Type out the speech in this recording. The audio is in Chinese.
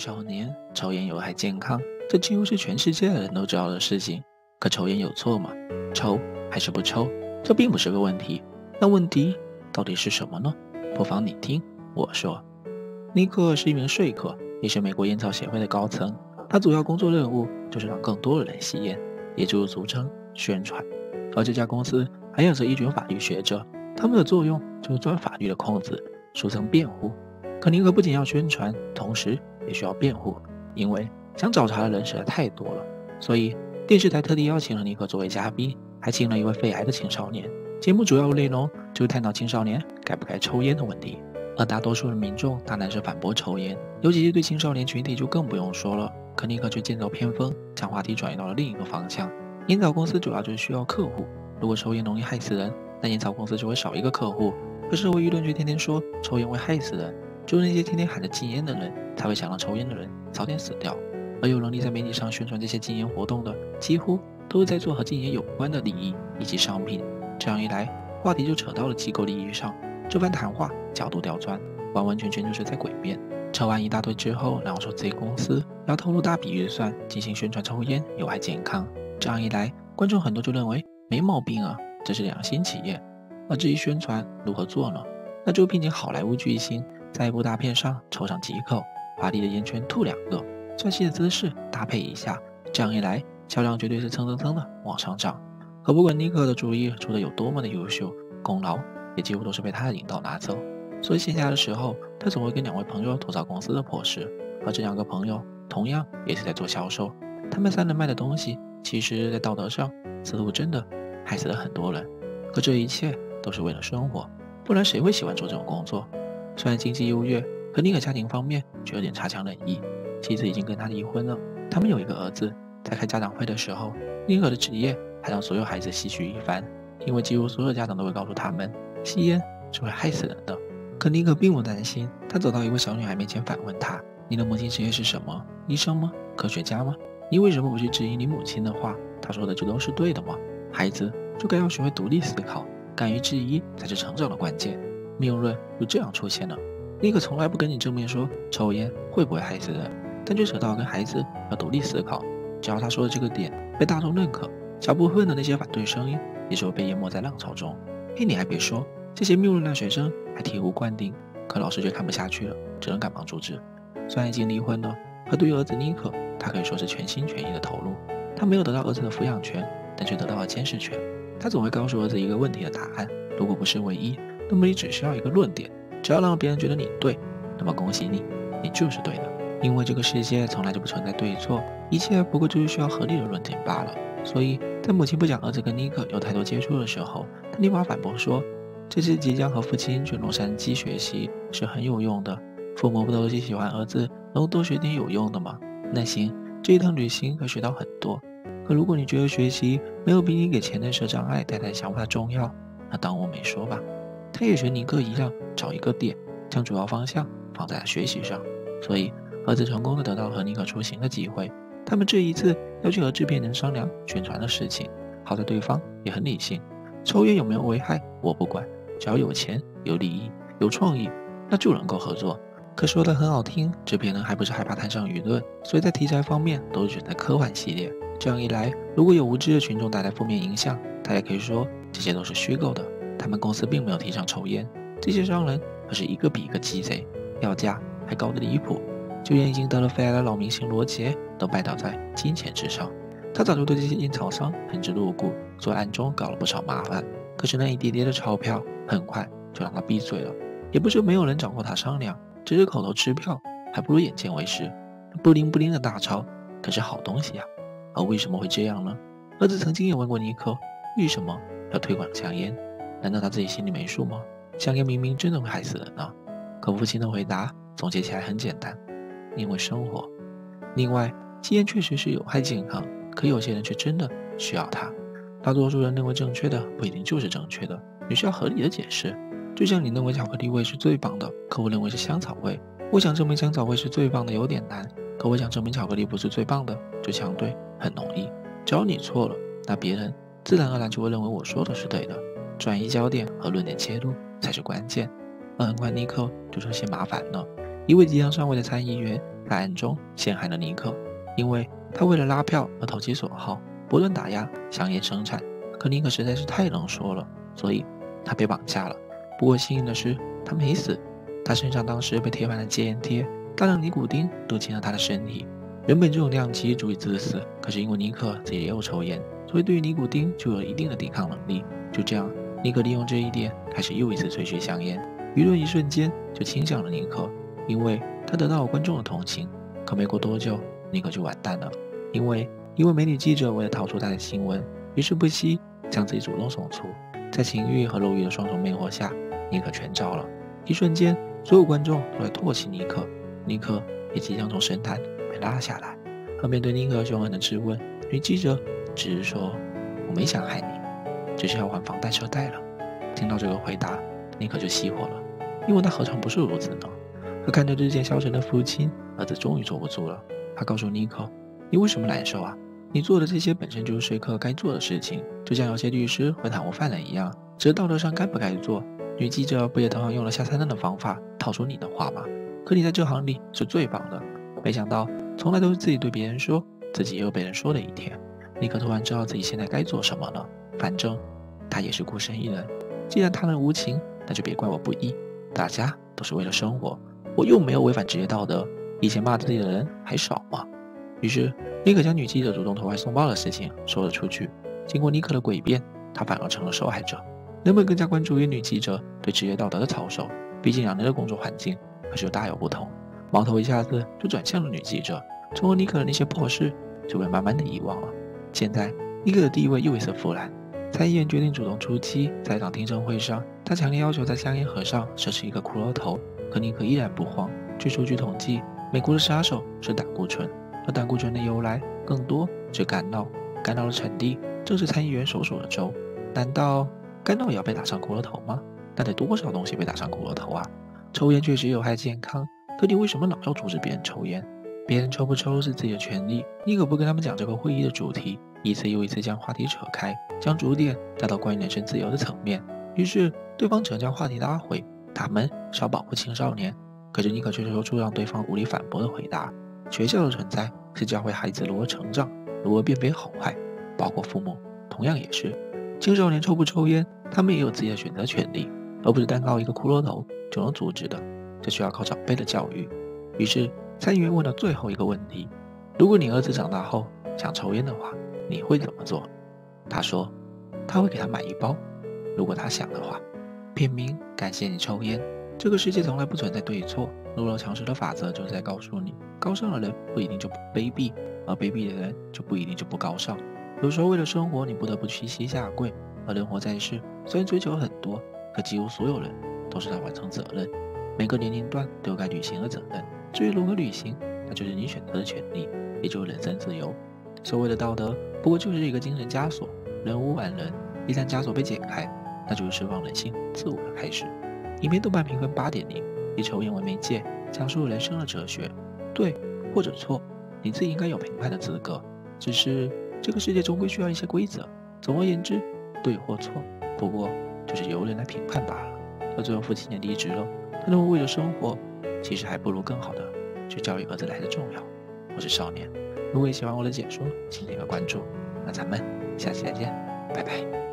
少年，抽烟有害健康，这几乎是全世界的人都知道的事情。可抽烟有错吗？抽还是不抽？这并不是个问题。那问题到底是什么呢？不妨你听我说。尼克是一名说客，也是美国烟草协会的高层。他主要工作任务就是让更多的人吸烟，也就是俗称宣传。而这家公司还有着一群法律学者，他们的作用就是钻法律的空子，俗称辩护。可尼克不仅要宣传，同时也需要辩护，因为想找茬的人实在太多了。所以电视台特地邀请了尼克作为嘉宾，还请了一位肺癌的青少年。节目主要内容就是探讨青少年该不该抽烟的问题。而大多数的民众当然是反驳抽烟，尤其是对青少年群体就更不用说了。可尼克却剑走偏锋，将话题转移到了另一个方向。烟草公司主要就是需要客户，如果抽烟容易害死人，那烟草公司就会少一个客户。可社会舆论却天天说抽烟会害死人。就是那些天天喊着禁烟的人，才会想让抽烟的人早点死掉。而有能力在媒体上宣传这些禁烟活动的，几乎都是在做和禁烟有关的利益以及商品。这样一来，话题就扯到了机构利益上。这番谈话角度刁钻，完完全全就是在诡辩。扯完一大堆之后，然后说自己公司要投入大笔预算进行宣传抽烟有害健康。这样一来，观众很多就认为没毛病啊，这是良心企业。而至于宣传如何做呢？那就聘请好莱坞巨星。在一部大片上抽上几口，华丽的烟圈吐两个，帅气的姿势搭配一下，这样一来，销量绝对是蹭蹭蹭的往上涨。可不管尼克的主意出的有多么的优秀，功劳也几乎都是被他的引导拿走。所以闲暇的时候，他总会跟两位朋友吐槽公司的破事，而这两个朋友同样也是在做销售。他们三人卖的东西，其实在道德上似乎真的害死了很多人。可这一切都是为了生活，不然谁会喜欢做这种工作？虽然经济优越，可尼克家庭方面却有点差强人意。妻子已经跟他离婚了，他们有一个儿子。在开家长会的时候，尼克的职业还让所有孩子唏嘘一番，因为几乎所有家长都会告诉他们，吸烟是会害死人的。可尼克并不担心，他走到一位小女孩面前，反问她：“你的母亲职业是什么？医生吗？科学家吗？你为什么不去质疑你母亲的话？她说的就都是对的吗？孩子就该要学会独立思考，敢于质疑才是成长的关键。”谬论就这样出现了。尼克从来不跟你正面说抽烟会不会害死人，但却扯到跟孩子要独立思考。只要他说的这个点被大众认可，小部分的那些反对声音也就被淹没在浪潮中。嘿，你还别说，这些谬论大学生还醍醐灌顶，可老师却看不下去了，只能赶忙阻止。虽然已经离婚了，可对于儿子尼克，他可以说是全心全意的投入。他没有得到儿子的抚养权，但却得到了监视权。他总会告诉儿子一个问题的答案，如果不是唯一。那么你只需要一个论点，只要让别人觉得你对，那么恭喜你，你就是对的。因为这个世界从来就不存在对错，一切不过就是需要合理的论点罢了。所以在母亲不想儿子跟尼克有太多接触的时候，他立马反驳说：“这次即将和父亲去洛杉矶学习是很有用的。父母不都是喜欢儿子能多学点有用的吗？那行，这一趟旅行可学到很多。可如果你觉得学习没有比你给钱的设障碍带来想法重要，那当我没说吧。”他也学尼克一样，找一个点，将主要方向放在了学习上。所以，儿子成功的得到和尼克出行的机会。他们这一次要去和制片人商量宣传的事情。好在对方也很理性，抽烟有没有危害我不管，只要有钱、有利益、有创意，那就能够合作。可说的很好听，制片人还不是害怕摊上舆论，所以在题材方面都选在科幻系列。这样一来，如果有无知的群众带来负面影响，他也可以说这些都是虚构的。他们公司并没有提倡抽烟，这些商人可是一个比一个鸡贼，要价还高得离谱，就连已经得了肺癌的老明星罗杰都拜倒在金钱之上。他早就对这些烟草商恨之入骨，所以暗中搞了不少麻烦。可是那一叠叠的钞票很快就让他闭嘴了。也不是没有人找过他商量，只是口头支票还不如眼见为实。不灵不灵的大钞可是好东西呀。而为什么会这样呢？儿子曾经也问过尼克，为什么要推广香烟？难道他自己心里没数吗？香烟明明真的会害死人呢。可父亲的回答总结起来很简单：因为生活。另外，吸烟确实是有害健康，可有些人却真的需要它。大多数人认为正确的不一定就是正确的，你需要合理的解释。就像你认为巧克力味是最棒的，可我认为是香草味。我想证明香草味是最棒的有点难，可我想证明巧克力不是最棒的就相对很容易。只要你错了，那别人自然而然就会认为我说的是对的。转移焦点和论点切入才是关键，而很快尼克就出现麻烦了。一位即将上位的参议员在暗中陷害了尼克，因为他为了拉票而投其所好，不断打压香烟生产。可尼克实在是太能说了，所以他被绑架了。不过幸运的是，他没死，他身上当时被贴满了戒烟贴，大量尼古丁都进了他的身体。原本这种量级足以致死，可是因为尼克自己也有抽烟，所以对于尼古丁就有一定的抵抗能力。就这样，尼克利用这一点开始又一次吹嘘香烟，舆论一瞬间就倾向了尼克，因为他得到了观众的同情。可没过多久，尼克就完蛋了，因为一位美女记者为了逃出他的新闻，于是不惜将自己主动送出，在情欲和肉欲的双重魅惑下，尼克全招了。一瞬间，所有观众都在唾弃尼克，尼克也即将从神坛被拉下来。而面对尼克凶狠的质问，女记者只是说：“我没想害你，只是要还房贷车贷了。”听到这个回答，尼克就熄火了，因为他何尝不是如此呢？可看着日渐消沉的父亲，儿子终于坐不住了。他告诉尼克：“你为什么难受啊？你做的这些本身就是说客该做的事情，就像有些律师和贪污犯人一样，只是道德上该不该做。女记者不也同样用了下三滥的方法套出你的话吗？可你在这行里是最棒的。没想到，从来都是自己对别人说，自己也有被人说的一天。尼克突然知道自己现在该做什么了。反正他也是孤身一人，既然他人无情，那就别怪我不义。大家都是为了生活。”我又没有违反职业道德，以前骂自己的人还少吗？于是尼克将女记者主动投怀送抱的事情说了出去。经过尼克的诡辩，他反而成了受害者。人们更加关注于女记者对职业道德的操守，毕竟两人的工作环境可是大有不同。矛头一下子就转向了女记者，从而尼克的那些破事就被慢慢的遗忘了。现在尼克的地位又一次复燃，参议员决定主动出击。在一场听证会上，他强烈要求在香烟盒上设置一个骷髅头。可尼克依然不慌。据数据统计，美国的杀手是胆固醇，而胆固醇的由来更多是肝脑，肝脑的产地正是参议员所属的州。难道肝脑也要被打上骷髅头吗？那得多少东西被打上骷髅头啊？抽烟确实有害健康，可你为什么老要阻止别人抽烟？别人抽不抽是自己的权利，你可不跟他们讲这个会议的主题，一次又一次将话题扯开，将主点带到关于人身自由的层面。于是对方只能将话题拉回。他们是要保护青少年，可是尼克却说出让对方无力反驳的回答：学校的存在是教会孩子如何成长，如何辨别好坏，包括父母同样也是。青少年抽不抽烟，他们也有自己的选择权利，而不是单靠一个骷髅头就能阻止的。这需要靠长辈的教育。于是参议员问了最后一个问题：如果你儿子长大后想抽烟的话，你会怎么做？他说：他会给他买一包，如果他想的话。片名感谢你抽烟。这个世界从来不存在对错，弱肉强食的法则就是在告诉你，高尚的人不一定就不卑鄙，而卑鄙的人就不一定就不高尚。有时候为了生活，你不得不屈膝下跪。而人活在世，虽然追求很多，可几乎所有人都是在完成责任。每个年龄段都该履行的责任。至于如何履行，那就是你选择的权利，也就是人身自由。所谓的道德，不过就是一个精神枷锁，人无完人。一旦枷锁被解开，那就是释放人性自我的开始。影片豆瓣评分八点零，以抽烟为媒介，讲述人生的哲学。对或者错，你自己应该有评判的资格。只是这个世界终归需要一些规则。总而言之，对或错，不过就是由人来评判罢了。而最后父亲也离职了，他认为为了生活，其实还不如更好的去教育儿子来的重要。我是少年，如果你喜欢我的解说，请点个关注。那咱们下期再见，拜拜。